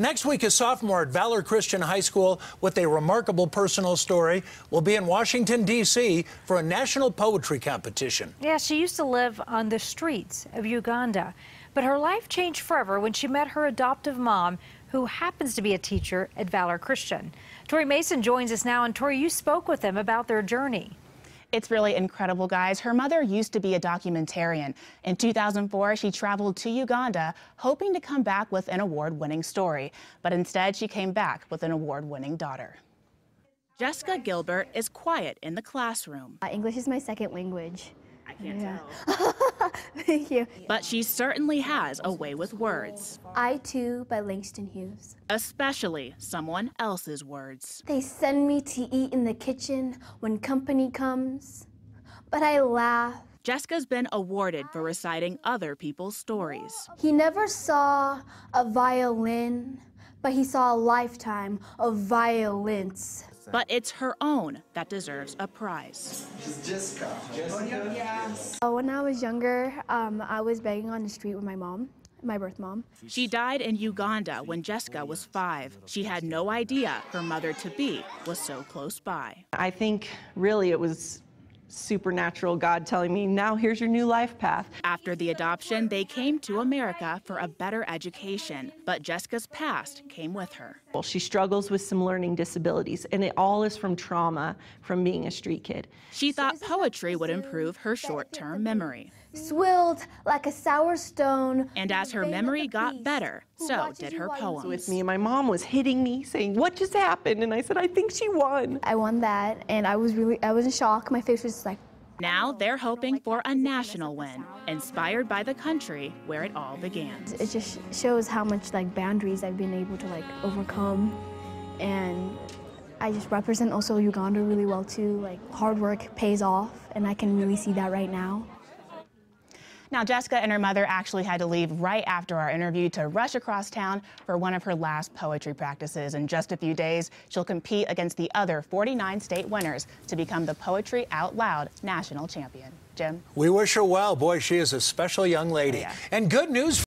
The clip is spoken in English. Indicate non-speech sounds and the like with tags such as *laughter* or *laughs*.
Next week, a sophomore at Valor Christian High School with a remarkable personal story will be in Washington, D.C. for a national poetry competition. Yeah, she used to live on the streets of Uganda, but her life changed forever when she met her adoptive mom, who happens to be a teacher at Valor Christian. Tori Mason joins us now, and Tori, you spoke with them about their journey. It's really incredible, guys. Her mother used to be a documentarian. In 2004, she traveled to Uganda, hoping to come back with an award winning story. But instead, she came back with an award winning daughter. Jesca Gilbert is quiet in the classroom. Uh, English is my second language. I can't Yeah. tell. *laughs* Thank you. But she certainly has a way with words, I Too by Langston Hughes. especially someone else's words. They send me to eat in the kitchen when company comes, but I laugh. Jesca's been awarded for reciting other people's stories. He never saw a violin, but he saw a lifetime of violence. But it's her own that deserves a prize. Uh, When I was younger, um, I was begging on the street with my mom, my birth mom. She died in Uganda when Jesca was five. She had no idea her mother to be was so close by. I think really it was supernatural God telling me, now here's your new life path. After the adoption, they came to America for a better education, but Jesca's past came with her. Well, She struggles with some learning disabilities, and it all is from trauma from being a street kid. She thought poetry would improve her short term memory. Swilled like a sour stone. And as her memory got better, so did her while poems. With me, and my mom was hitting me, saying, What just happened? And I said, I think she won. I won that, and I was really, I was in shock. My face was just like, Now they're hoping for a national win, inspired by the country where it all began. it just shows how much like boundaries I've been able to like overcome, and I just represent also Uganda really well too. Like hard work pays off, and I can really see that right now. Now, Jesca and her mother actually had to leave right after our interview to rush across town for one of her last poetry practices. In just a few days, she'll compete against the other 49 state winners to become the Poetry Out Loud national champion. Jim? We wish her well. Boy, she is a special young lady. Oh, yeah. And good news.